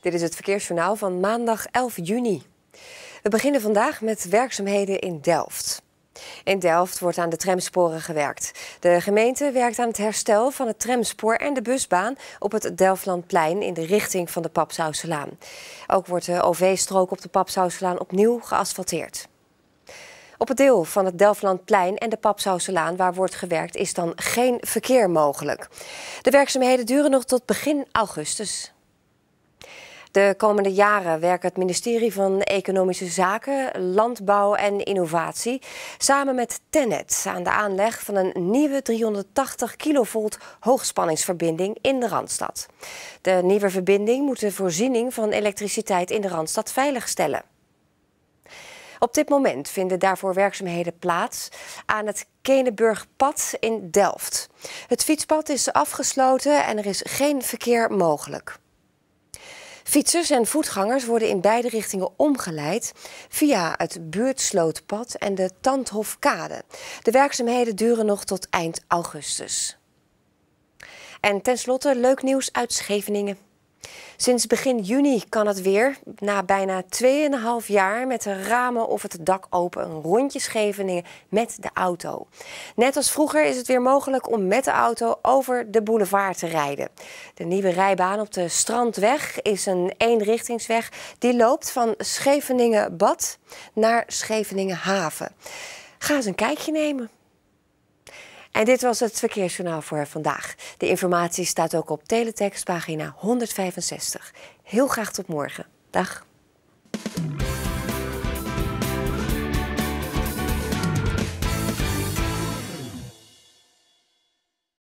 Dit is het verkeersjournaal van maandag 11 juni. We beginnen vandaag met werkzaamheden in Delft. In Delft wordt aan de tramsporen gewerkt. De gemeente werkt aan het herstel van het tramspoor en de busbaan op het Delftlandplein in de richting van de Papsauselaan. Ook wordt de OV-strook op de Papsauselaan opnieuw geasfalteerd. Op het deel van het Delftlandplein en de Papsauselaan waar wordt gewerkt is dan geen verkeer mogelijk. De werkzaamheden duren nog tot begin augustus. De komende jaren werkt het ministerie van Economische Zaken, Landbouw en Innovatie samen met Tennet aan de aanleg van een nieuwe 380 kilovolt hoogspanningsverbinding in de Randstad. De nieuwe verbinding moet de voorziening van elektriciteit in de Randstad veiligstellen. Op dit moment vinden daarvoor werkzaamheden plaats aan het Kenenburgpad in Delft. Het fietspad is afgesloten en er is geen verkeer mogelijk. Fietsers en voetgangers worden in beide richtingen omgeleid via het Buurtslootpad en de Tandhofkade. De werkzaamheden duren nog tot eind augustus. En tenslotte leuk nieuws uit Scheveningen. Sinds begin juni kan het weer, na bijna 2,5 jaar met de ramen of het dak open, een rondje Scheveningen met de auto. Net als vroeger is het weer mogelijk om met de auto over de boulevard te rijden. De nieuwe rijbaan op de Strandweg is een eenrichtingsweg die loopt van Scheveningen-Bad naar Scheveningen-Haven. Ga eens een kijkje nemen. En dit was het verkeersjournaal voor vandaag. De informatie staat ook op teletextpagina 165. Heel graag tot morgen. Dag.